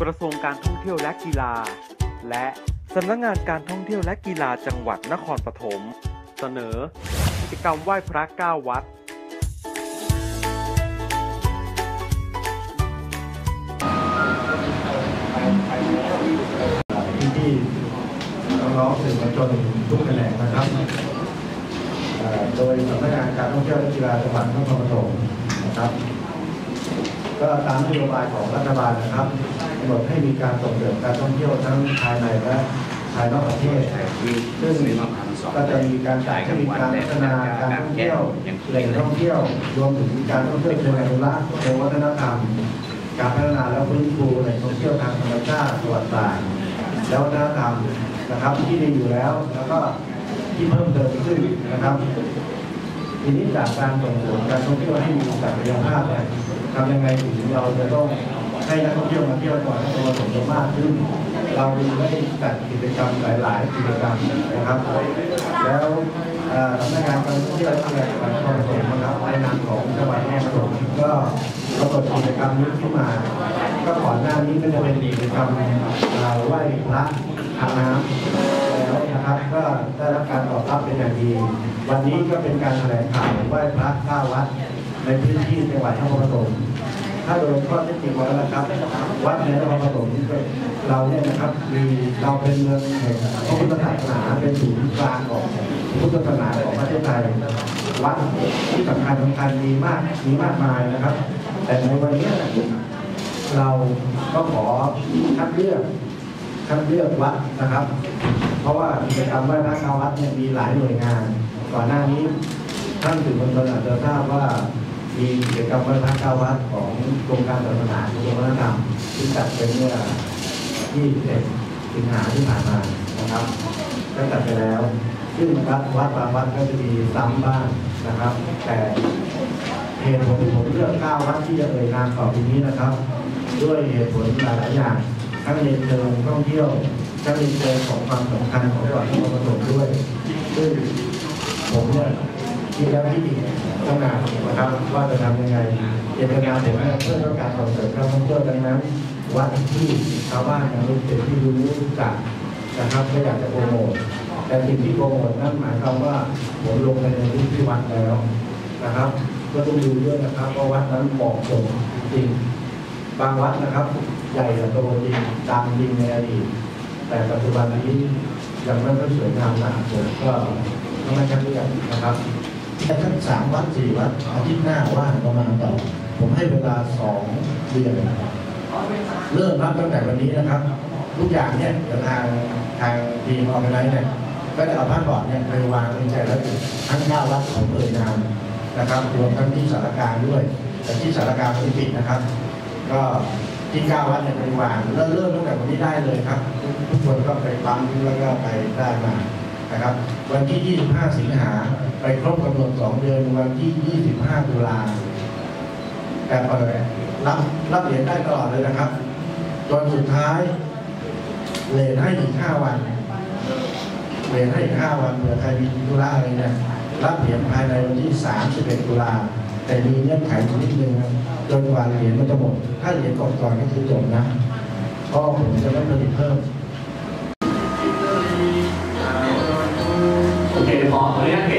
กระทรวงการท่องเที่ยวและกีฬา และสำนักงานการท่องเที่ยวและกีฬาจังหวัดนครปฐมเสนอ กิจกรรมไหว้พระเก้าวัด ที่น้องๆสื่อมวลชนทุกแขนงนะครับเอ่อโดยสำนักงานการท่องเที่ยวและกีฬาจังหวัดนครปฐมนะครับ ก็ตามนโยบายของรัฐบาลนะครับกำหนดให้มีการส่งเสริมการท่องเที่ยวทั้งภายในและภายนอกประเทศซึ่งก็จะมีการจัดให้มีการพัฒนาการท่องเที่ยวแหล่งท่องเที่ยวรวมถึงการท่องเที่ยวเชิงอนุรักษ์เชิงวัฒนธรรม การพัฒนาและฟื้นฟูแหล่งท่องเที่ยวทางธรรมชาติประวัติศาสตร์และวัฒนธรรมนะครับที่มีอยู่แล้วแล้วก็ที่เพิ่มเติมขึ้นนะครับทีนี้จากการส่งเสริมการท่องเที่ยวให้มีศักยภาพเนี่ย ทำยังไงถึงเราจะต้องให้นักท่องเที่ยวมาเที่ยวก่อนให้ตัวสมมากขึ้น เราจึงได้จัดกิจกรรมหลาย ๆ กิจกรรมนะครับ แล้วสำนักงานการท่องเที่ยวและกีฬาจังหวัดนครปฐมนะครับในนามของจังหวัดนครปฐมก็กำหนดกิจกรรมนี้ขึ้นมา ก็ก่อนหน้านี้ก็จะเป็นกิจกรรมไหว้พระทางน้ำแล้วนะครับก็ได้รับการตอบรับเป็นอย่างดี วันนี้ก็เป็นการแถลงข่าวไหว้พระเก้าวัด ในพื้นที่จังหวัดนครปฐมถ้าโดยข้อเท็จจริงแล้วนะครับ วัดในนครปฐมเราเนี่ยนะครับมีเราเป็นเมืองแห่งพระพุทธศาสนาเป็นศูนย์กลางของพุทธศาสนาของประเทศไทยวัดที่สำคัญสำคัญมีมากมีมากมายนะครับ แต่ในวันนี้เราก็ขอคัดเลือกคัดเลือกวัดนะครับ เพราะว่ากิจกรรมไหว้พระเข้าวัดเนี่ยมีหลายหน่วยงาน ก่อนหน้านี้ท่านสื่อมวลชนอาจจะทราบว่า มีกิจกรรมไหว้พระเข้าวัดของกรมการศาสนากระทรวงวัฒนธรรมที่จัดไปเมื่อ21สิงหาที่ผ่านมานะครับได้จัดไปแล้ว ซึ่งวัดวัดบางวัดก็จะมีซ้ำบ้างนะครับ แต่เหตุผลผมเลือก9วัดที่จะเอ่ยนามต่อไปนี้นะครับ ด้วยเหตุผลหลายๆอย่างทั้งในเชิงท่องเที่ยวทั้งในเชิงของความสำคัญของจังหวัดนครปฐมด้วย ซึ่งผมเนี่ย คิดแล้วคิดอีกตั้งนานนะครับว่าจะทำยังไงเจตนาผมเนี่ยเพื่อต้องการส่งเสริมการท่องเที่ยวดังนั้นวัดที่ชาวบ้านยังรู้เป็นที่รู้จักนะครับก็อยากจะโปรโมทแต่สิ่งที่โปรโมทนั่นหมายความว่าผมลงไปในพื้นที่วัดแล้วนะครับ ก็ต้องดูด้วยนะครับว่าวัดนั้นเหมาะสมจริงบางวัดนะครับ ใหญ่และโตจริงดังจริงในอดีตแต่ปัจจุบันนี้ยังไม่ค่อยสวยงามนะผมก็ต้องไม่คัดเลือกนะครับ ทั้งสามวัดสี่วัดอาทิตย์หน้าว่างประมาณต่อ ผมให้เวลาสองเดือนเริ่มนับตั้งแต่วันนี้นะครับ ทุกอย่างเนี่ยทางทางทีม organize เนี่ยก็จะเอาพาสปอร์ตเนี่ยไปวางในใจแล้วทั้งเก้าวัดขอเอ่ยนามนะครับรวมทั้งที่ศาลากลางด้วย แต่ที่ศาลากลางไม่ปิดนะครับ ก็ที่เก้าวัดเนี่ยไปวางเริ่มเริ่มตั้งแต่วันนี้ได้เลยครับ ทุกทุกคนก็ไปปั๊มแล้วก็ไปได้มา นะครับ วันที่ 25 สิงหาไปครบกำหนด2เดือนวันที่ 25 ตุลาแต่เปิดรับรับเหรียญได้ตลอดเลยนะครับจนสุดท้ายเหรียญให้อีก 5 วันเหรียญให้อีก5วันเผื่อใครมีธุระอะไรเนี่ยรับเหรียญภายในวันที่ 31 ตุลาแต่มีเงื่อนไขนิดนึงจนกว่าเหรียญมันจะหมด ถ้าเหรียญก่อนก่อนก็คือจบนะเพราะผมจะไม่ผลิตเพิ่ม Oigan que